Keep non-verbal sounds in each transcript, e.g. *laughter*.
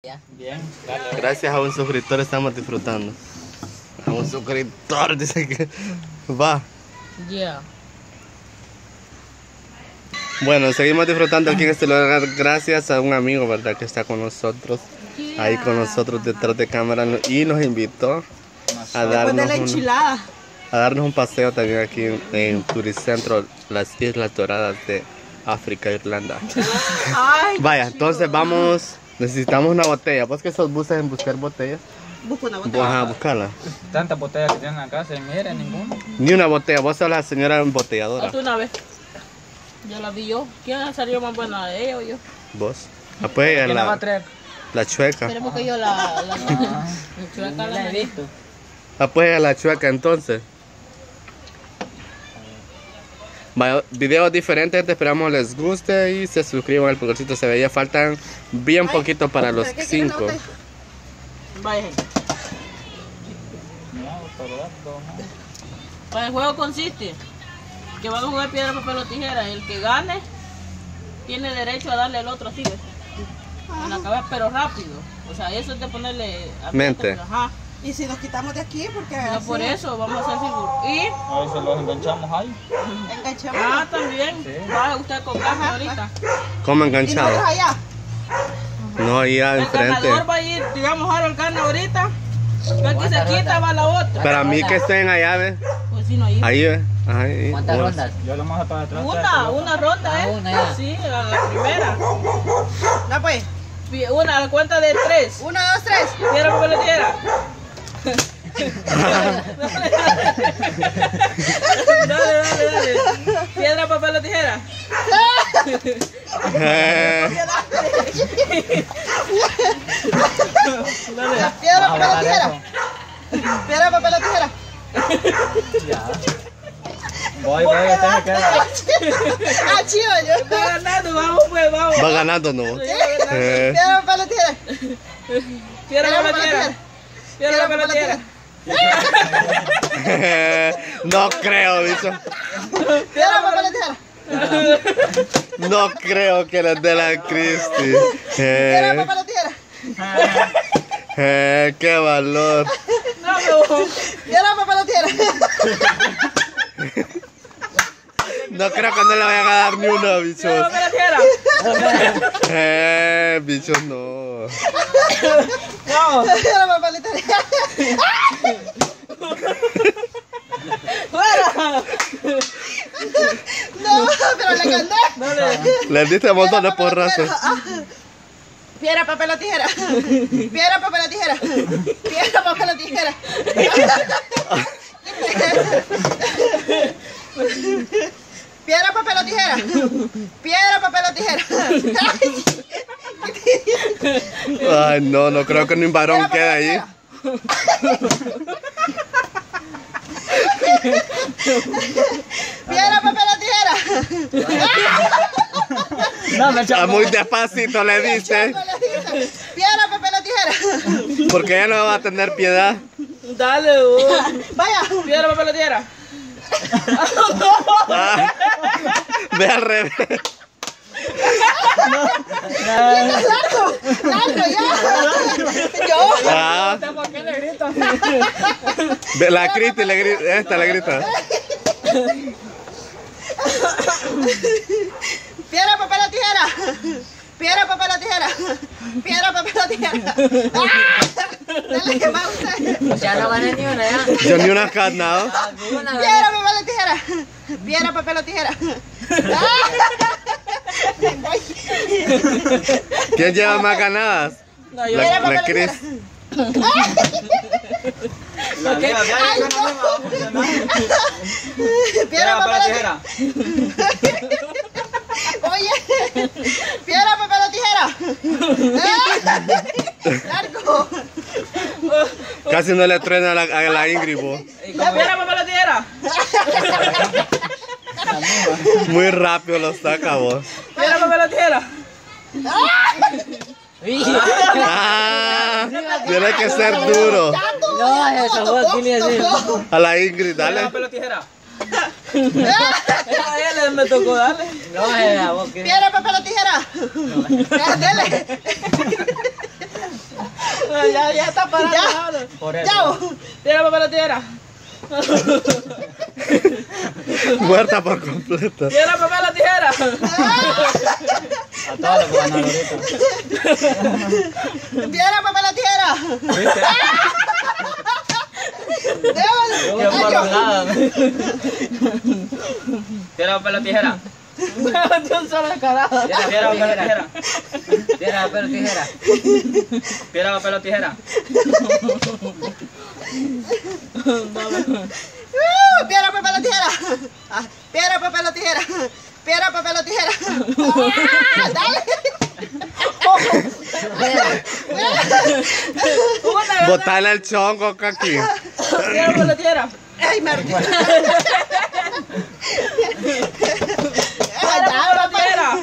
Bien, dale. Gracias a un suscriptor estamos disfrutando. A un suscriptor *laughs* dice que va. Yeah. Bueno, seguimos disfrutando aquí en este lugar gracias a un amigo, ¿verdad? Que está con nosotros, ahí con nosotros detrás de cámara y nos invitó a darnos, de la un, a darnos un paseo también aquí en, en Turicentro, las Islas Doradas de África, Irlanda. *laughs* Ay, Vaya, entonces vamos, necesitamos una botella. ¿Vos que sos buses en buscar botellas? busco una botella. Vas a buscarla. Tantas botellas que tienen acá, se mire ninguna. Ni una botella, vos sos la señora embotelladora. Una vez. Ya la vi yo. ¿Quién salió más buena, ella o yo? Vos. Ah, pues, ¿Quién la va a la, traer? la chueca. Esperemos que yo la... la, la, chueca la la he visto. Ah, pues, la chueca entonces. Vaya, videos diferentes, te esperamos les guste y se suscriban al pulgarcito. Se veía, faltan bien poquito para los ¿Para qué quieres la 5. botella? Vaya. No, pero no. Pues el juego consiste que van a jugar piedra, papel o tijera. El que gane tiene derecho a darle al otro así. En la cabeza, pero rápido. O sea, eso es de ponerle... a- Mente. Ajá. Y si nos quitamos de aquí, porque No así por eso, vamos a hacer seguros. Y... A si los enganchamos ahí. enganchamos. Ah, también. Sí. Va usted con caja ahorita. ¿Cómo y enganchado? allá. No, ahí El enfrente. ganador va a ir, digamos, Harold gana ahorita. Que aquí se quita, va la otra. Para mí que estén allá, ¿ves? Pues si no. Ahí, ¿ves? Ahí. ¿Cuántas Vos. rondas? Yo lo más para atrás. Una, una ronda, ¿eh? Ah, una ya. Sí, la primera. No, pues. Una, a la cuenta de tres. Uno, dos, tres. Dale, dale, dale. Piedra, papel o tijera. Dale. Piedra, papel o tijera. Piedra, papel o tijera. Ya. Voy, voy, usted me queda. Ah, chido, yo. Está ganando, vamos pues, vamos. va ganando, ¿no? Va Piedra, papel o tijera. Piedra, papel o tijera. O papel o tijera. no creo, bicho. Piedra, papel o tijera. No creo que les dé la Cristi. Eh, eh, qué valor. No, no. Piedra, papel o tijera. No creo que no le vayan a dar ni uno, bichos. Piedra, papel o tijera. Eh, bichos, no. No. Piedra, papel o tijera. Fuera. No, pero le gané. Dale. Les diste un montón de porrazos. Piedra, papel o tijera. Piedra, papel o tijera. Piedra, papel o tijera. *laughs* *laughs* *laughs* Piedra, papel o tijera. *laughs* Piedra, papel o tijera. *laughs* Ay, no, no creo que ni un varón quede ahí. *laughs* Piedra, papel o tijera. No, me Ah, muy despacito le diste. Piedra, papel o tijera. Porque ella no va a tener piedad. Dale, vos. Vaya. Piedra, papel o tijera. Ah, ve al revés. Largo, largo, ya. Yo. Ah, ¿Por qué le gritas? ve, la Cristi le grita, esta le grita. Piedra, papel o tijera. Piedra, papel o tijera. Piedra, papel o tijera. ¡Ah! Dale, que va usted. Sea, no gané ni una ya. Yo ni una has ganado. Gané. *laughs* Piedra, papel o tijera. Piedra, papel o tijera. Voy. ¿Quién lleva más ganadas? No, yo. La, Piedra, la. *laughs* Ay, no. Piedra, papel o tijera. *laughs* Oye. Piedra, papel o tijera. Largo. Casi no le truena a la, a la Ingrid. bo. Piedra, papel o tijera. *laughs* Muy rápido lo saca vos. Piedra, papel o tijera. Ah, tiene que ser duro. No, eso aquí ni así. A la Ingrid, Piedra, dale. papel tijera. A él me tocó darle. No, era vos que. Piedra, papel o tijera. Dale. *laughs* Ya, ya está parado. Ya. Por eso. Chao. Tierra, papel o tijera. *laughs* Muerta por completo. Tierra, papel o tijera. A todos los ahorita. *laughs* Piedra, papel o tijera. ¿Viste? Nada. Tierra, papel o tijera. De un solo descarado. Piedra, papel o tijera. Tierra, papel o tijera. Piedra, papel o tijera. Uh, Piedra, papel o tijera. Ah, Piedra, papel o tijera. Piedra, papel o tijera. Ah, dale. Botale el chongo aquí. tierra, papel o tijera. Ay, Martín. Tierra, papel o tijera.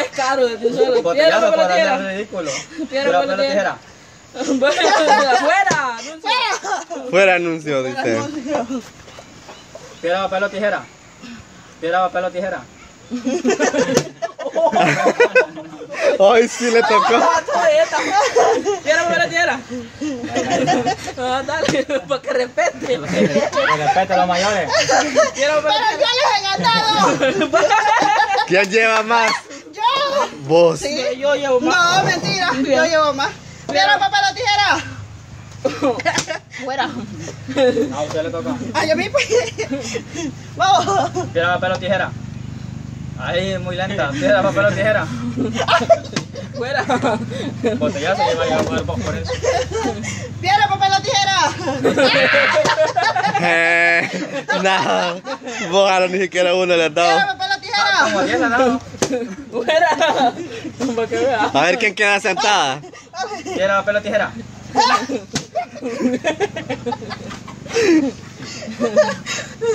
Es caro de solo. Tierra, Botellazo papel o para tijera. Piedra, papel o tijera. *laughs* afuera. anuncio. Fuera anuncio, dice. Piedra, papel o tijera. Piedra, papel o tijera. *laughs* Hoy sí le tocó. *laughs* Tierra, papel o tijera. Ah, dale, para que respete. Que respete a los mayores. Papel Pero yo les he ganado. ¿Quién lleva más? Yo. Vos. Sí. Yo llevo más. No, mentira. Yo llevo más. Piedra, papel o tijera. Fuera. A usted le toca. Ay, a mí pues. Vamos. Piedra, papel o tijera. Ahí, muy lenta. Piedra, papel o tijera. Fuera. Botellazo que vaya a poder por eso. Piedra, papel o tijera. *laughs* Eh, no. A ni siquiera uno le Piedra, dado. papel o Como tijera. 10 le ha dado. Fuera. Para que vea. A ver quién queda sentada. Piedra, papel o tijera.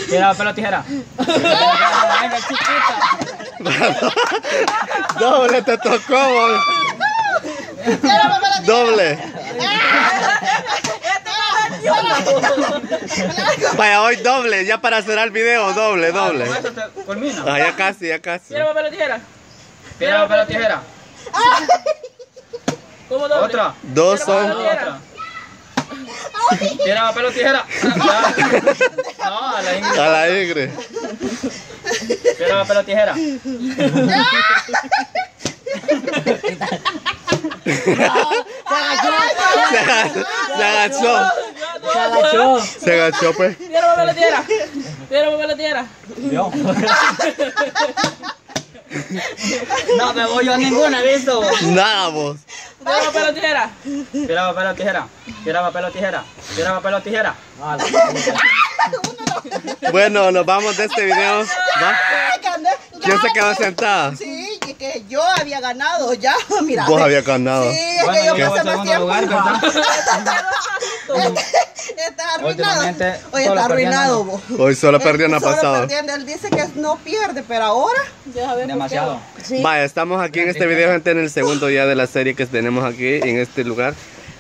Piedra, papel o tijera. Venga, chiquita. Doble te tocó. Piedra. Doble. Vaya, hoy doble, ya para cerrar el video, doble, doble. Ah, ya casi, ya casi. Tierra, papel o tijera. Piedra, papel o tijera. ¿Cómo doble? Otra. Dos son. Otra. Piedra, papel o tijera. No, a la Ingrid. A la Ingrid. Piedra, papel o tijera. Se agachó. Se agachó. Se agachó. Se agachó, pues. Tierra, papel o tijera. Tierra, papel o tijera. No me voy yo a ninguna, ¿visto? Nada, vos. Tierra, papel o tijera. Piedra, papel o tijera. Piedra, papel o tijera. Piedra, papel o tijera. Bueno, nos vamos de este video. ¿Va? Ay, gané. ¿Quién se quedó sentada? Sí, y que yo había ganado ya, mira. Vos habías ganado. Sí, es Bueno, que yo yo pasé más tiempo. lugar, ¿verdad? *laughs* Está arruinado. Solo está arruinado vos. *laughs* Hoy solo el solo pasado. perdiendo. Él dice que no pierde, pero ahora. Ya ver Demasiado. Sí. Vaya, estamos aquí en este video, gente, en el segundo día de la serie que tenemos aquí en este lugar.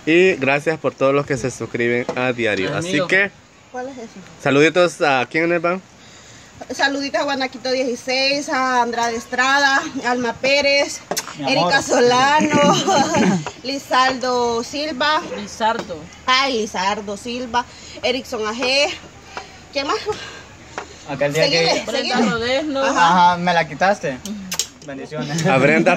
Y gracias por todos los que se suscriben a diario. Así que, ¿Cuál es ese? saluditos a quién van. Saluditos a Guanaquito 16, a Andrade Estrada, Alma Pérez. Erika Solano, *laughs* Lizardo Silva, Lizardo. ay, Lizardo Silva, Erickson Aje. ¿Quién más? Aquel día Seguile. que... Brenda Rodesno. Ajá, me la quitaste. Bendiciones. A Brenda,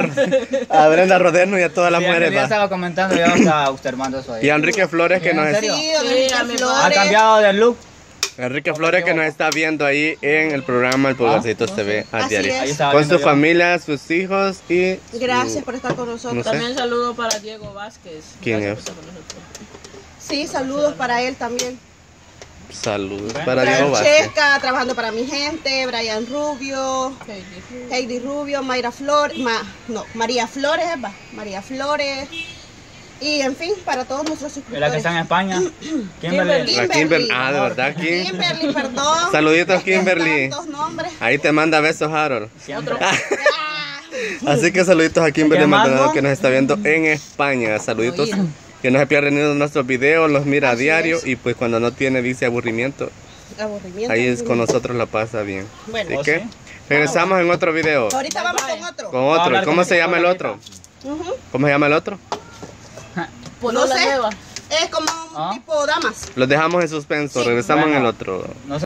a Brenda Roderno y a todas las Sí, mujeres. va. estaba comentando yo estaba observando eso ahí. Y a Enrique Flores que ¿En nos serio? Sí, Ha cambiado de look. Enrique Flores que nos está viendo ahí en el programa El Pulgarcito TV a diario. Con su familia, sus hijos y Gracias por estar con No nosotros. sé. También saludo para Diego Vázquez. ¿Quién Gracias es? por estar con nosotros. Sí, saludos para él también. saludos para Diego Vázquez. Francesca, trabajando para mi gente, Brian Rubio, Heidi. Heidi Rubio, Mayra Flores, ma, no, María Flores, va, María Flores. Y en fin, para todos nuestros Y la que está suscriptores. en España. *clears throat* Kimberly. La Kimberly. Ah, de verdad, Kim. Kimberly, perdón. Saluditos, Es que Kimberly. Nombres. Ahí te manda besos, Harold. Siempre. *laughs* Ah, Así que saluditos a Kimberly ¿Qué más, Maldonado no? que nos está viendo en España. Saluditos que nos se pierden de nuestros videos, los mira a Así diario es. y pues cuando no tiene dice aburrimiento, aburrimiento. ahí es con nosotros la pasa bien. Bueno. Así ¿Oh, que sí? regresamos en otro video Ahorita vamos con otro. con a otro. ¿Cómo se llama el otro? ¿Cómo se llama el otro? Polola sé. nueva. Es como un Ah. tipo damas. Los dejamos en suspenso, Sí. regresamos en el otro. No